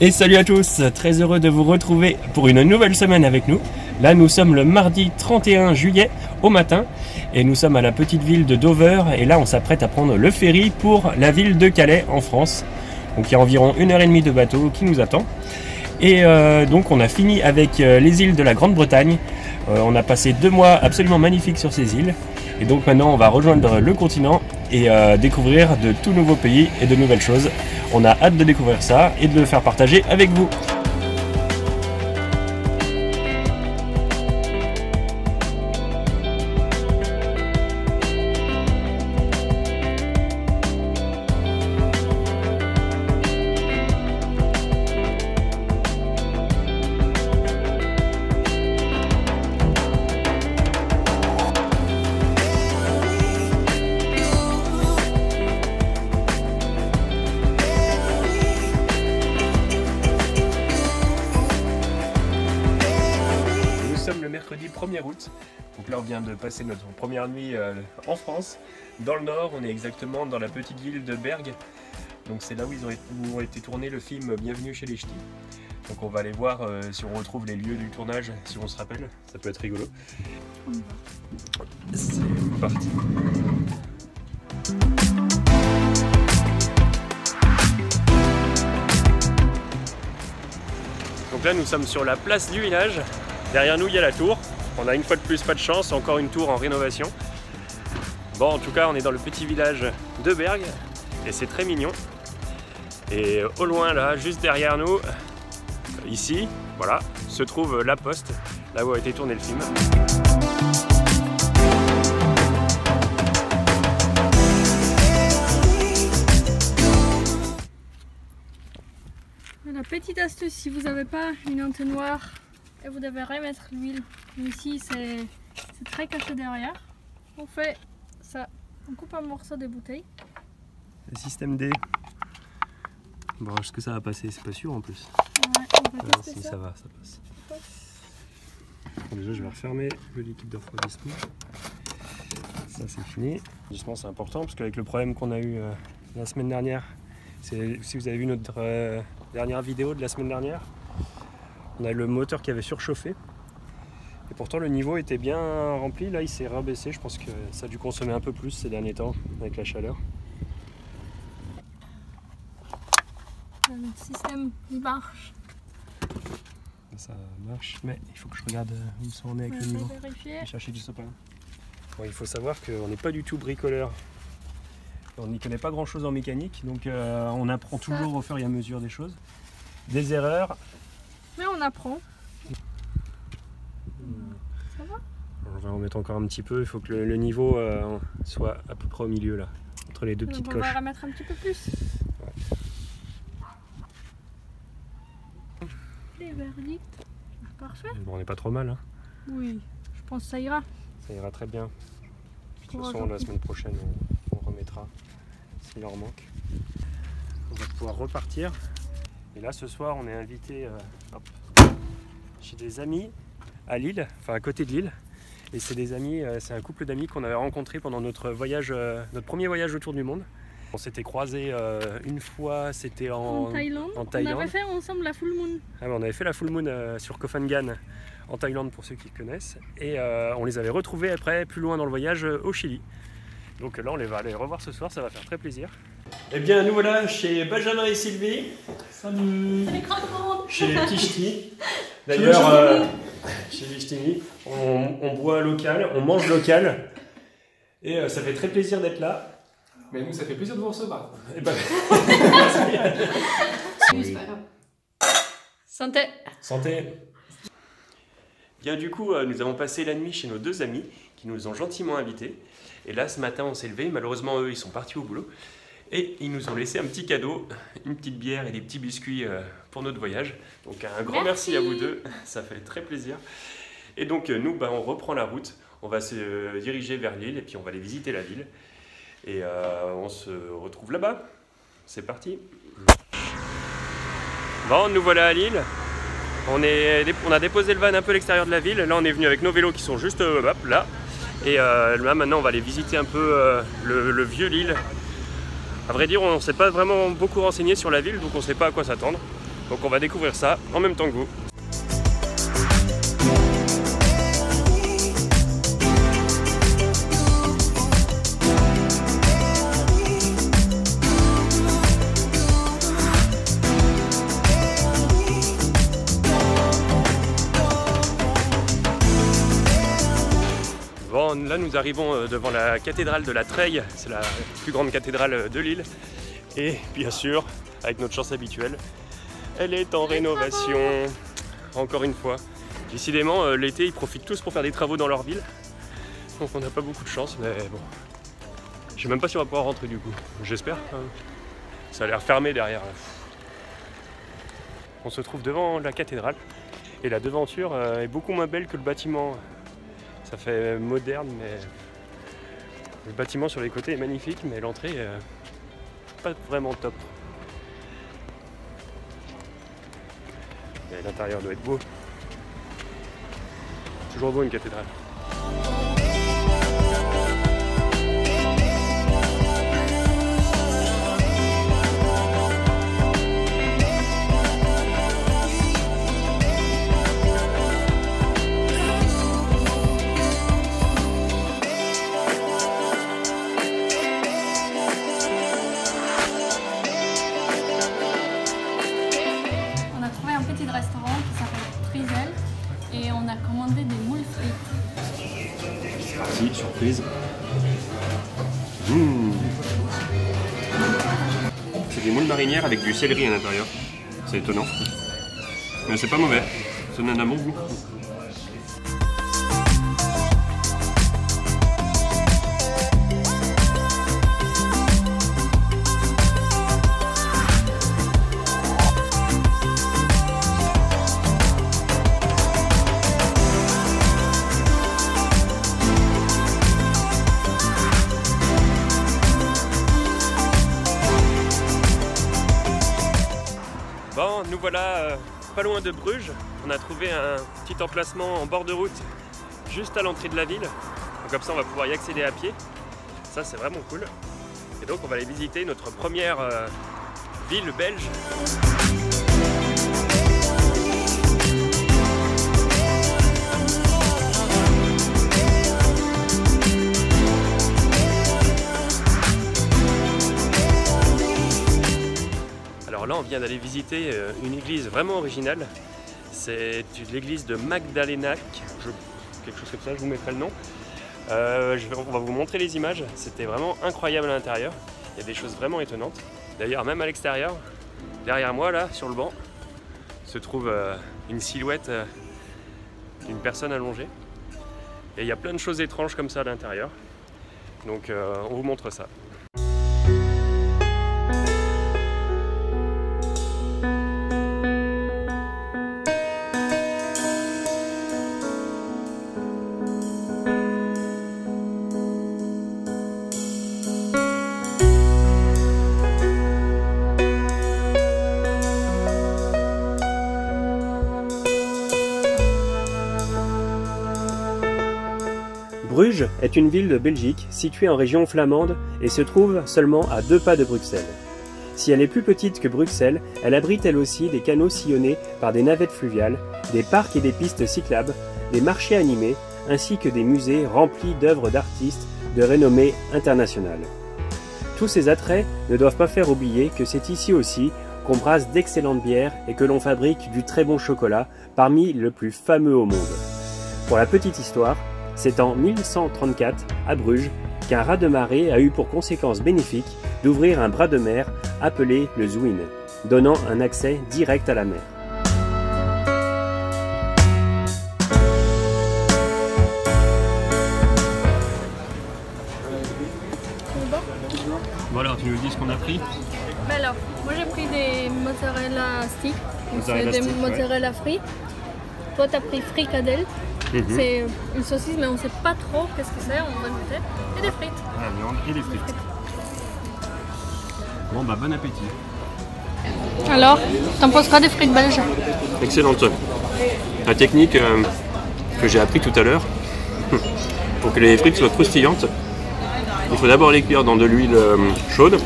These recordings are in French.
Et salut à tous, très heureux de vous retrouver pour une nouvelle semaine avec nous. Là nous sommes le mardi 31 juillet au matin et nous sommes à la petite ville de Dover et là on s'apprête à prendre le ferry pour la ville de Calais en France. Donc il y a environ une heure et demie de bateau qui nous attend. Et euh, donc on a fini avec euh, les îles de la Grande-Bretagne. Euh, on a passé deux mois absolument magnifiques sur ces îles. Et donc maintenant on va rejoindre le continent et découvrir de tout nouveaux pays et de nouvelles choses. On a hâte de découvrir ça et de le faire partager avec vous. Vient de passer notre première nuit euh, en France. Dans le nord, on est exactement dans la petite ville de Berg. Donc c'est là où ils ont, été tournés le film Bienvenue chez les Ch'tis. Donc on va aller voir euh, si on retrouve les lieux du tournage, si on se rappelle. Ça peut être rigolo. On y va. C'est parti. Donc là nous sommes sur la place du village Derrière nous, il y a la tour. On a une fois de plus pas de chance, encore une tour en rénovation. Bon, en tout cas, on est dans le petit village de Berg et c'est très mignon. Et au loin, là, juste derrière nous, ici, voilà, se trouve la poste, là où a été tourné le film. La petite astuce, si vous n'avez pas une entonnoir et vous devez remettre l'huile. Ici c'est très caché derrière. On fait ça, on coupe un morceau de bouteille. Le système D. Bon, est-ce que ça va passer? C'est pas sûr en plus. Ouais, on va ah, si ça. va, ça passe. déjà je vais refermer le liquide de refroidissement. Ça c'est fini. Justement c'est important parce qu'avec le problème qu'on a eu euh, la semaine dernière, si vous avez vu notre euh, dernière vidéo de la semaine dernière, on a le moteur qui avait surchauffé. Et pourtant le niveau était bien rempli. Là il s'est rabaissé. Je pense que ça a dû consommer un peu plus ces derniers temps avec la chaleur. Le système il marche. Ça marche, mais il faut que je regarde où ça en est avec le niveau. Vérifier. chercher du sopalin. Bon, il faut savoir qu'on n'est pas du tout bricoleur. On n'y connaît pas grand chose en mécanique, donc euh, on apprend toujours au fur et à mesure des choses. Des erreurs, mais on apprend. Ça va? On va en mettre encore un petit peu. Il faut que le, niveau euh, soit à peu près au milieu là, entre les deux petites coches. On va remettre un petit peu plus. Les verdicts. Parfait. Bon, on n'est pas trop mal. Hein. Oui, je pense que ça ira. Ça ira très bien. De toute façon, la semaine prochaine, on, remettra s'il leur manque. On va pouvoir repartir. Et là, ce soir, on est invité euh, chez des amis à Lille, enfin à côté de Lille. Et c'est des amis, euh, c'est un couple d'amis qu'on avait rencontré pendant notre voyage, euh, notre premier voyage autour du monde. On s'était croisés une fois, c'était en, Thaïlande. On avait fait ensemble la full moon. Ah on avait fait la full moon sur Koh Phangan en Thaïlande pour ceux qui connaissent. Et on les avait retrouvés après, plus loin dans le voyage, au Chili. Donc là, on les va aller revoir ce soir, ça va faire très plaisir. Eh bien, nous voilà chez Benjamin et Sylvie. Salut. Salut, Chez Kishti. D'ailleurs, euh, chez Kishti, on, boit local, on mange local. Et euh, ça fait très plaisir d'être là. Mais nous, ça fait plaisir de vous recevoir. Eh ben, Santé. Santé. Bien, du coup, euh, nous avons passé la nuit chez nos deux amis qui nous ont gentiment invités. Et là, ce matin, on s'est levé. Malheureusement, eux, ils sont partis au boulot. Et ils nous ont laissé un petit cadeau, une petite bière et des petits biscuits euh, pour notre voyage. Donc un grand merci, à vous deux, ça fait très plaisir. Et donc euh, nous, bah, on reprend la route, on va se euh, diriger vers l'île et puis on va aller visiter la ville. Et on se retrouve là-bas. C'est parti. Bon, nous voilà à Lille. On, est, on a déposé le van un peu à l'extérieur de la ville. Là, on est venu avec nos vélos qui sont juste là. Et là, maintenant, on va aller visiter un peu le vieux Lille, à vrai dire, on ne s'est pas vraiment beaucoup renseigné sur la ville, donc on ne sait pas à quoi s'attendre. Donc on va découvrir ça en même temps que vous. Là nous arrivons euh, devant la cathédrale de la Treille, c'est la plus grande cathédrale euh, de l'île. Et bien sûr, avec notre chance habituelle, elle est en rénovation. Encore une fois. Décidément, euh, l'été, ils profitent tous pour faire des travaux dans leur ville. Donc on n'a pas beaucoup de chance, mais bon. Je sais même pas si on va pouvoir rentrer du coup. J'espère. hein. Ça a l'air fermé derrière. On se trouve devant la cathédrale. Et la devanture est beaucoup moins belle que le bâtiment. Ça fait moderne, mais le bâtiment sur les côtés est magnifique, mais l'entrée euh, pas vraiment top. L'intérieur doit être beau. Toujours beau une cathédrale. Des moules marinières avec du céleri à l'intérieur. C'est étonnant. Mais c'est pas mauvais. Ça donne un bon goût. Nous voilà euh, pas loin de Bruges. On a trouvé un petit emplacement en bord de route juste à l'entrée de la ville. Comme ça, on va pouvoir y accéder à pied. Ça, c'est vraiment cool. Et donc, on va aller visiter notre première euh, ville belge. D'aller visiter euh, une église vraiment originale. C'est l'église de Magdalenac, je- quelque chose comme ça, je vous mettrai le nom. Euh, on va vous montrer les images, c'était vraiment incroyable à l'intérieur. Il y a des choses vraiment étonnantes. D'ailleurs, même à l'extérieur, derrière moi, là, sur le banc, se trouve euh, une silhouette euh, d'une personne allongée. Et il y a plein de choses étranges comme ça à l'intérieur. Donc, on vous montre ça. Bruges est une ville de Belgique située en région flamande et se trouve seulement à deux pas de Bruxelles. Si elle est plus petite que Bruxelles, elle abrite elle aussi des canaux sillonnés par des navettes fluviales, des parcs et des pistes cyclables, des marchés animés, ainsi que des musées remplis d'œuvres d'artistes de renommée internationale. Tous ces attraits ne doivent pas faire oublier que c'est ici aussi qu'on brasse d'excellentes bières et que l'on fabrique du très bon chocolat, parmi le plus fameux au monde. Pour la petite histoire, c'est en 1134, à Bruges, qu'un raz de marée a eu pour conséquence bénéfique d'ouvrir un bras de mer appelé le Zwin, donnant un accès direct à la mer. Bon alors, tu nous dis ce qu'on a pris? Mais alors, moi j'ai pris des mozzarella sticks, donc c'est Mozzarella des ouais. mozzarella frits. Toi t'as pris fricadelle, Mhm. c'est une saucisse mais on sait pas trop qu'est-ce que c'est, on va goûter. Et des frites. La viande et les frites. Bon bah bon appétit. Alors, t'en penses quoi des frites belges? Excellente. La technique euh, que j'ai appris tout à l'heure, pour que les frites soient croustillantes, il faut d'abord les cuire dans de l'huile euh, chaude.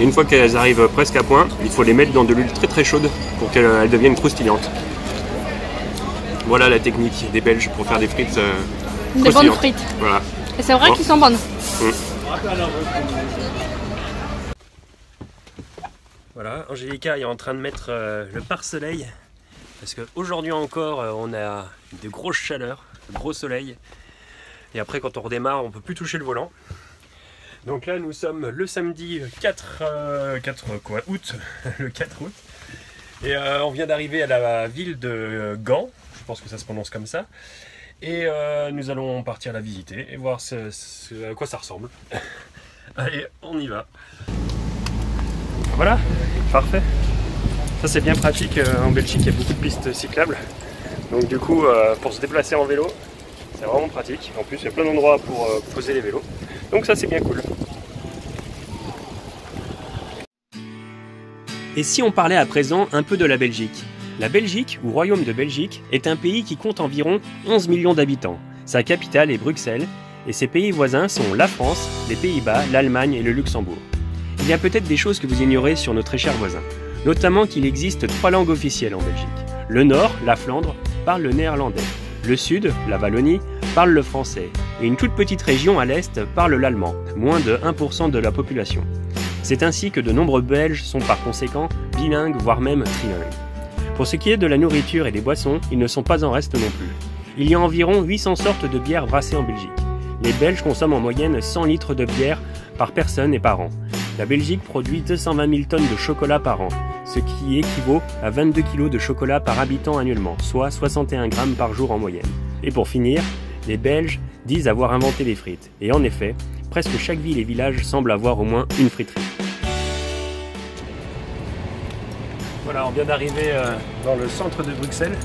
Et une fois qu'elles arrivent presque à point, il faut les mettre dans de l'huile très très chaude pour qu'elle devienne croustillante. Voilà la technique des Belges pour faire des frites euh, Des bonnes frites. Voilà. Et c'est vrai Bon. qu'ils sont bonnes. Voilà, Angélica est en train de mettre euh, le pare-soleil parce qu'aujourd'hui encore euh, on a de grosses chaleurs, de gros soleil et après quand on redémarre on peut plus toucher le volant. Donc là nous sommes le samedi 4, euh, 4 quoi, août, le 4 août et euh, on vient d'arriver à la ville de Gand, pense que ça se prononce comme ça et euh, nous allons partir la visiter et voir ce- à quoi ça ressemble. Allez, on y va. Voilà, parfait. Ça c'est bien pratique. euh, En Belgique, il y a beaucoup de pistes cyclables. Donc du coup, euh, pour se déplacer en vélo, c'est vraiment pratique. En plus, il y a plein d'endroits pour poser les vélos. Donc ça c'est bien cool. Et si on parlait à présent un peu de la Belgique? La Belgique, ou Royaume de Belgique, est un pays qui compte environ 11 millions d'habitants. Sa capitale est Bruxelles, et ses pays voisins sont la France, les Pays-Bas, l'Allemagne et le Luxembourg. Il y a peut-être des choses que vous ignorez sur nos très chers voisins, notamment qu'il existe trois langues officielles en Belgique. Le nord, la Flandre, parle le néerlandais. Le sud, la Wallonie, parle le français. Et une toute petite région à l'est parle l'allemand, moins de 1% de la population. C'est ainsi que de nombreux Belges sont par conséquent bilingues, voire même trilingues. Pour ce qui est de la nourriture et des boissons, ils ne sont pas en reste non plus. Il y a environ 800 sortes de bières brassées en Belgique. Les Belges consomment en moyenne 100 litres de bière par personne et par an. La Belgique produit 220 000 tonnes de chocolat par an, ce qui équivaut à 22 kg de chocolat par habitant annuellement, soit 61 grammes par jour en moyenne. Et pour finir, les Belges disent avoir inventé les frites. Et en effet, presque chaque ville et village semble avoir au moins une friterie. Voilà, on vient d'arriver euh, dans le centre de Bruxelles.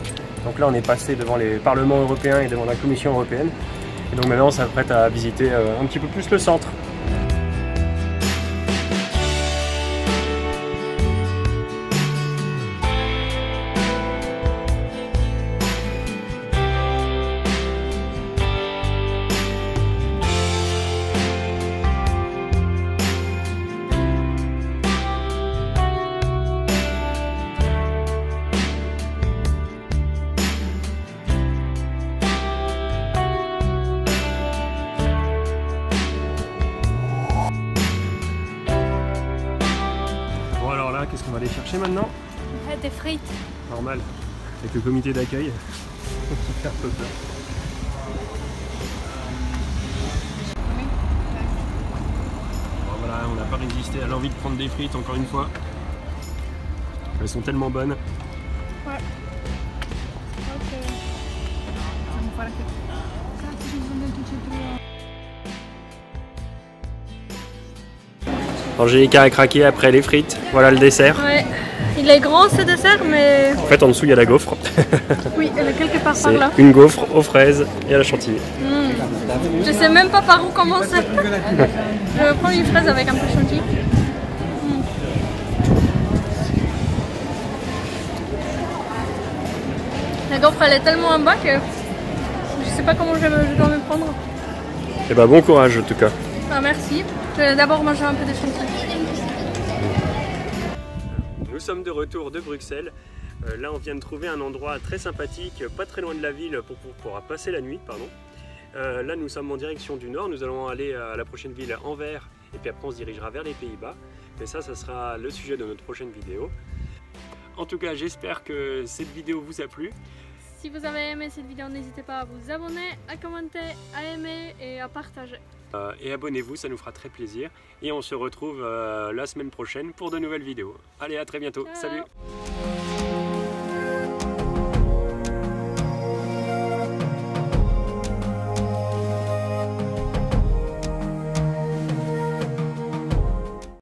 Donc là, on est passé devant les parlements européens et devant la Commission européenne. Et donc maintenant, on s'apprête à visiter euh, un petit peu plus le centre. Maintenant Ouais, des frites. Normal, avec le comité d'accueil. peu peur. Bon, voilà, on n'a pas résisté à l'envie de prendre des frites encore une fois. Elles sont tellement bonnes. Angélica a craqué après les frites. Voilà le dessert. Ouais. Il est grand ce dessert, mais En fait, en dessous, il y a la gaufre. oui, elle est quelque part par là. une gaufre aux fraises et à la chantilly. Je sais même pas par où commencer. Je vais prendre une fraise avec un peu de chantilly. Mm. La gaufre elle est tellement en bas que je sais pas comment je, vais- je dois me prendre. Et bah bon courage en tout cas. Ah, merci. Je vais d'abord manger un peu de chantilly. Nous sommes de retour de Bruxelles. Euh, là, on vient de trouver un endroit très sympathique, pas très loin de la ville, pour pour pouvoir passer la nuit. Pardon. Euh, là, nous sommes en direction du nord. Nous allons aller à la prochaine ville, Anvers, et puis après, on se dirigera vers les Pays-Bas. Et ça, ça sera le sujet de notre prochaine vidéo. En tout cas, j'espère que cette vidéo vous a plu. Si vous avez aimé cette vidéo, n'hésitez pas à vous abonner, à commenter, à aimer et à partager. Euh, et abonnez-vous, ça nous fera très plaisir. Et on se retrouve euh, la semaine prochaine pour de nouvelles vidéos. Allez, à très bientôt. Ciao. Salut